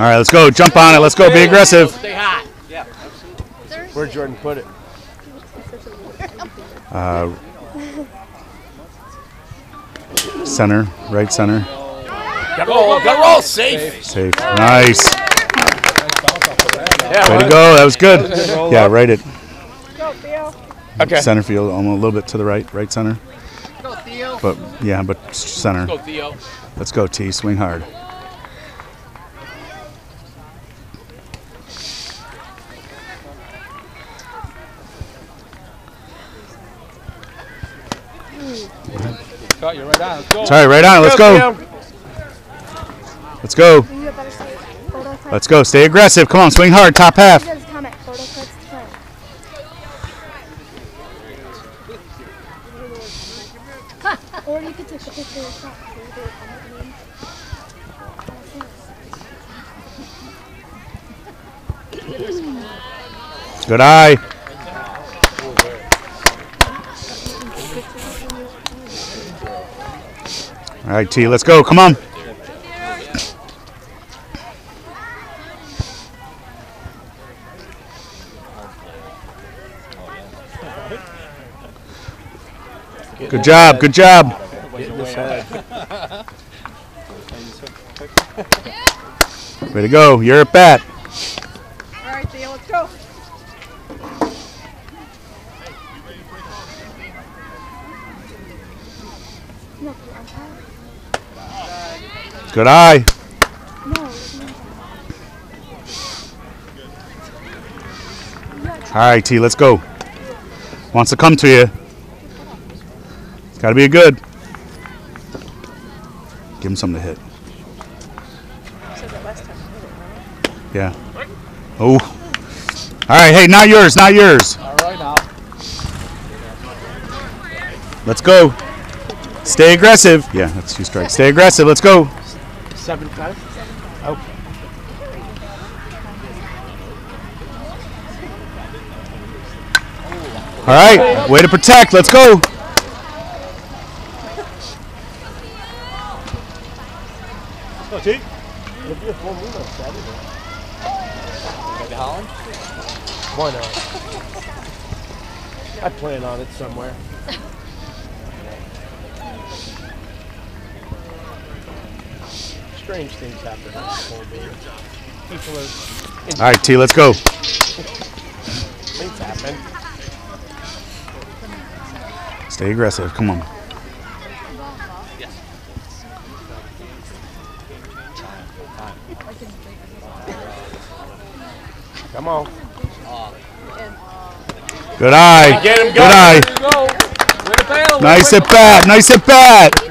All right, let's go. Jump on it. Let's go. Be aggressive. Stay hot. Yeah. Where'd Jordan put it? Uh, center, right center. Gotta roll. Gotta roll. Safe. Safe. Nice. Yeah, Way to go. That was good. Yeah, right it. Okay. Center field, almost a little bit to the right, right center. Go, Theo. But yeah, but s- center. Go, Theo. Let's go, T. Swing hard. Got you right on. Let's go. All right, right on. Let's go. Let's go. You got better say photo clip. Let's go. Stay aggressive. Come on, swing hard. Top half. Just comment photo clips to play. or you could take a picture yourself. so you do it on the name. Good eye. All right, T. Let's go. Come on. Good job. Good job. Way to go. You're at bat. All right, Theo, let's go. No, on top. Good eye. All right, T, let's go. Wants to come to you. It's got to be a good. Give him something to hit. Yeah. Oh. All right, hey, not yours, not yours. All right now. Let's go. Stay aggressive. Yeah, that's two strikes. Stay aggressive. Let's go. Seven five. Okay. All right, way to protect. Let's go. Why not? I plan on it somewhere. Strange things happen in this whole game. People are. All right, T, let's go. Things happen. Stay aggressive. Come on. Come on. Good eye. Get him Good eye. Go. Way to bail. Nice at bat. Nice at bat.